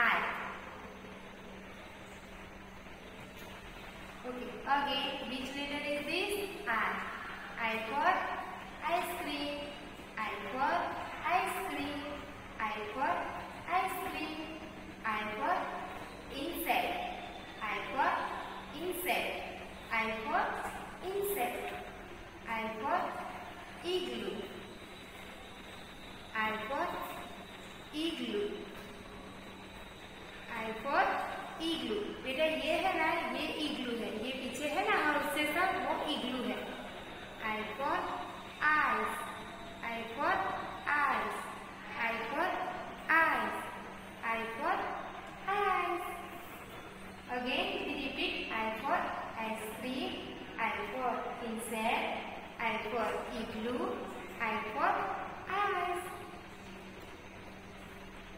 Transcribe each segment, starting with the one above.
I. Okay, again, which letter is this? I. I for ice cream. I for ice cream. I for ice cream. I for insect. I for insect. I for insect. I for igloo. I for igloo. I for igloo बेटा, ये है ना, ये ईग्लू है. ये पीछे है ना, और उससे सब वो ईग्लू है. I for ice I for ice I for ice I for ice again repeat I for ice cream I for insect I for igloo I for ice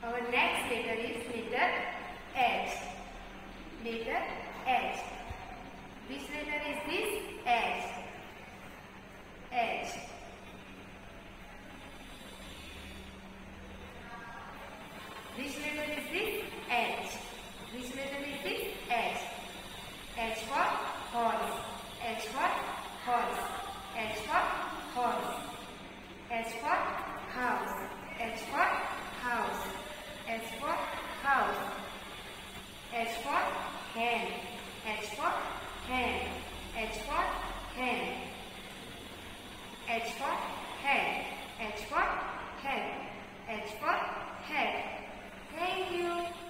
Our next letter is letter S. Letter S. Which letter is this? S. S. Which letter is this? H. Which letter is this? H. H for horse. H for horse. H for horse. H for house. hand. H for hand. H for head. H for head. H for head. Thank you.